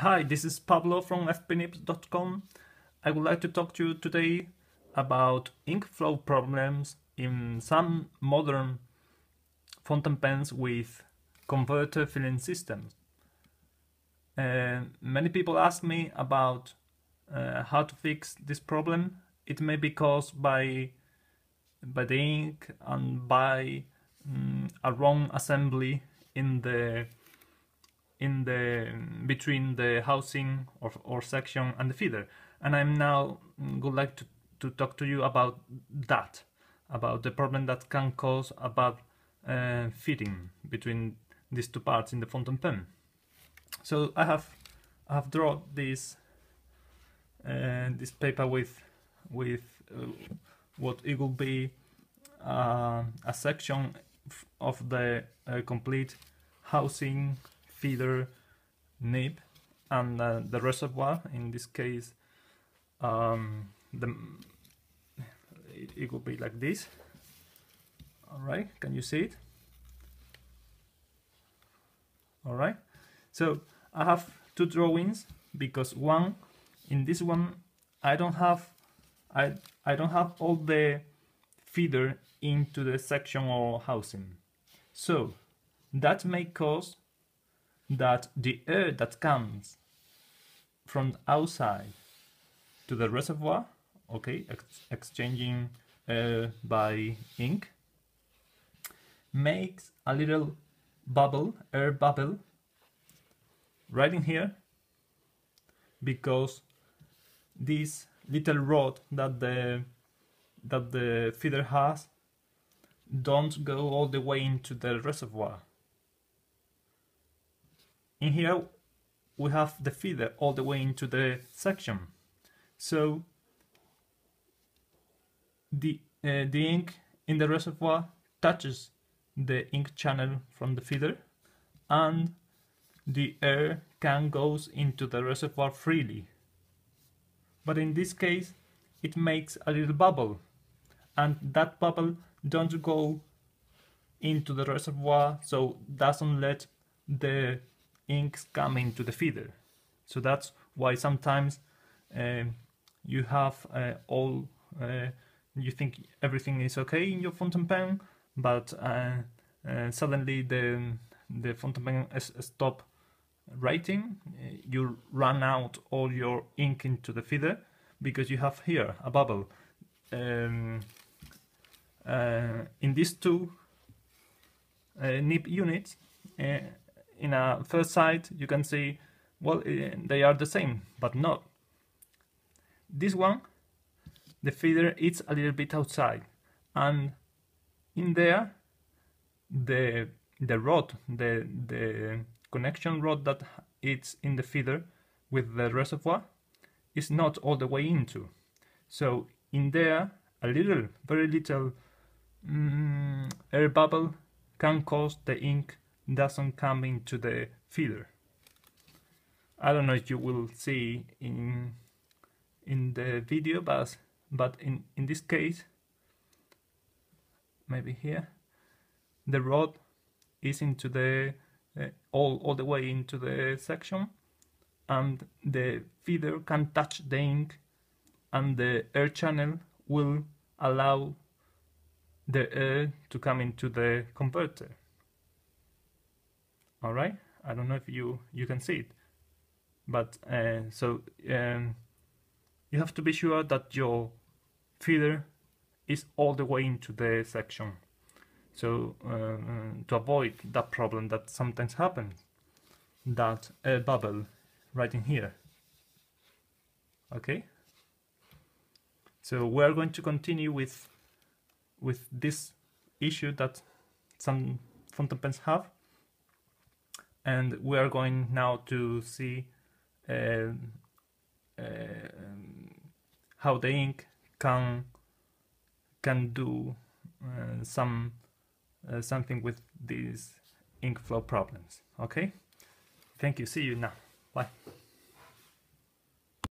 Hi, this is Pablo from fpnibs.com. I would like to talk to you today about ink flow problems in some modern fountain pens with converter filling systems. Uh, many people ask me about uh, how to fix this problem. It may be caused by by the ink and by um, a wrong assembly in the in the between the housing or, or section and the feeder. And I'm now mm, would like to, to talk to you about that about the problem that can cause a bad uh, fitting between these two parts in the fountain pen. So I have I have drawn this uh, this paper with with uh, what it will be uh, a section of the uh, complete housing feeder nib and uh, the reservoir in this case um, the it, it will be like this. All right can you see it? All right. So I have two drawings because one in this one I don't have I I don't have all the feeder into the section or housing. So that may cause that the air that comes from outside to the reservoir, okay, ex exchanging uh, by ink, makes a little bubble, air bubble, right in here, because this little rod that the that the feeder has don't go all the way into the reservoir in here we have the feeder all the way into the section. So the uh, the ink in the reservoir touches the ink channel from the feeder and the air can goes into the reservoir freely. But in this case it makes a little bubble and that bubble don't go into the reservoir so doesn't let the inks coming to the feeder. So that's why sometimes um, you have uh, all, uh, you think everything is okay in your fountain pen, but uh, uh suddenly the, the fountain pen stop writing, uh, you run out all your ink into the feeder because you have here a bubble. Um, uh, in these two nib units, in a first sight you can see well eh, they are the same but not. This one the feeder is a little bit outside and in there the the rod the the connection rod that it's in the feeder with the reservoir is not all the way into. So in there a little very little mm, air bubble can cause the ink doesn't come into the feeder. I don't know if you will see in in the video, but but in in this case, maybe here, the rod is into the uh, all all the way into the section, and the feeder can touch the ink, and the air channel will allow the air to come into the converter all right? I don't know if you you can see it. But uh, so um, you have to be sure that your feeder is all the way into the section. So uh, to avoid that problem that sometimes happens that bubble right in here. Okay? So we're going to continue with with this issue that some fountain pens have and we are going now to see uh, uh, how the ink can can do uh, some uh, something with these ink flow problems. Okay? Thank you. See you now. Bye